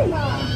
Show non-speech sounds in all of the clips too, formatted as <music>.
是吗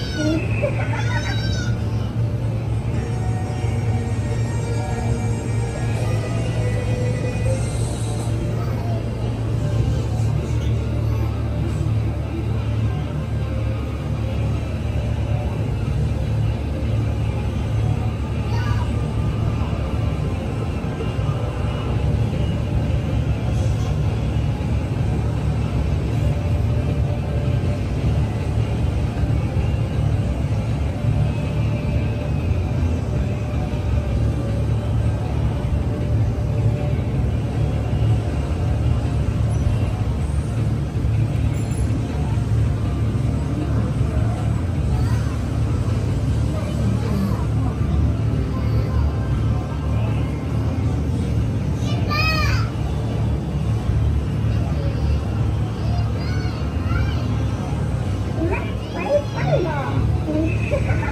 Thank <laughs> you.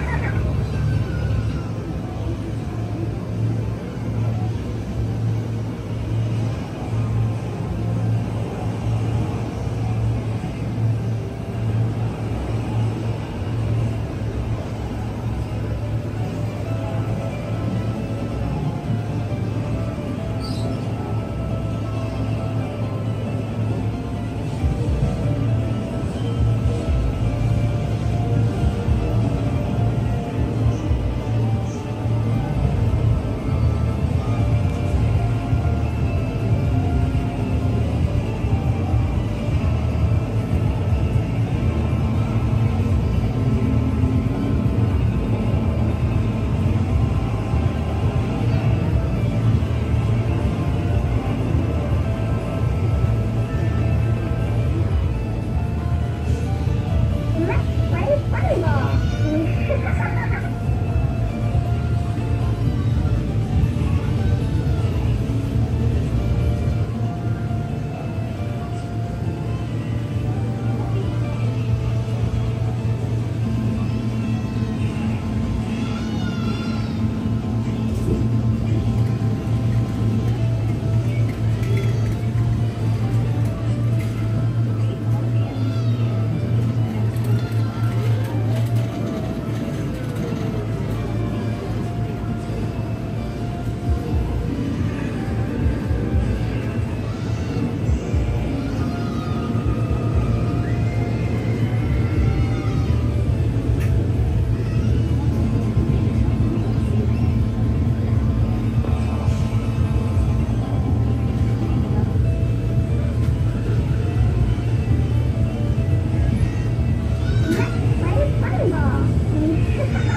아, 진짜.